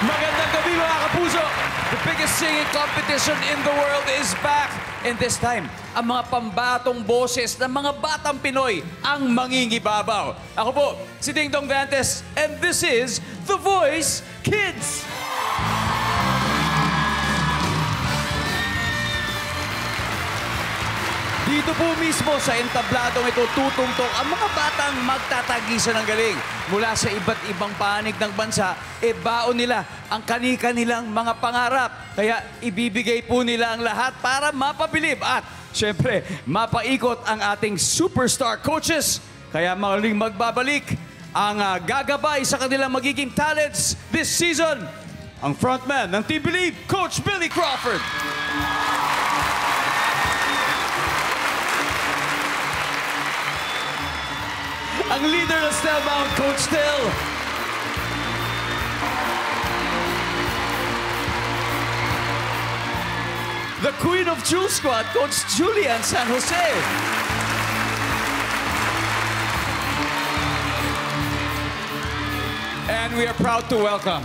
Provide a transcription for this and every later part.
Magandang gabi mga kapuso! The biggest singing competition in the world is back! And this time, ang mga pambatong boses ng mga batang Pinoy ang mangingibabaw. Ako po, si Ding Dong Dantes, and this is The Voice Kids! Dito po mismo sa entabladong ito tutuntok ang mga batang magtatagisan ng galing. Mula sa iba't ibang panig ng bansa, e baon nila ang kani-kanilang mga pangarap. Kaya ibibigay po nila ang lahat para mapabilib at syempre mapaikot ang ating superstar coaches. Kaya maling magbabalik ang ah, gagabay sa kanilang magiging talents this season. Ang frontman ng Team Believe, Coach Billy Crawford. Ang leader ng Snellbound, Coach Till. The Queen of Jewel Squad, Coach Julian San Jose. And we are proud to welcome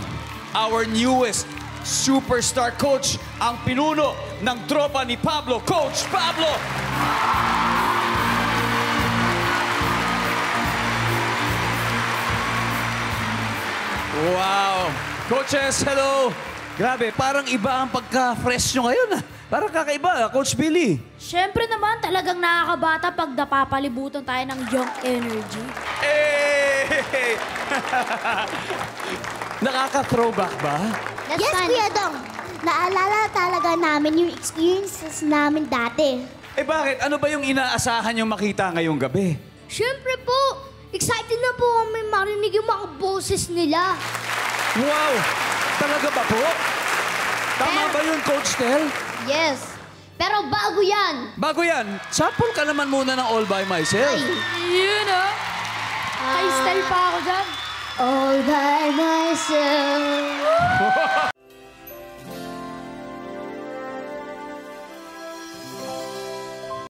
our newest superstar coach, ang pinuno ng tropa ni Pablo, Coach Pablo Wow! Coaches, hello! Grabe, parang iba ang pagka-fresh nyo ngayon. Parang kakaiba, ah, Coach Billy. Siyempre naman, talagang nakakabata pag napapalibutan tayo ng young energy. Hey! Nakaka-throwback ba? That's yes, fun. Kuya Dong. Naalala talaga namin yung experiences namin dati. Eh bakit? Ano ba yung inaasahan yung makita ngayong gabi? Siyempre po, excited na po kami marinig yung mga boses nila. Wow! Talaga ba po? Tama Pero- ba yun, Coach Tel? Yes. Pero bago yan, Bago yan, sample ka naman muna ng All By Myself. yun ah. Kay style pa ako dyan. All by myself.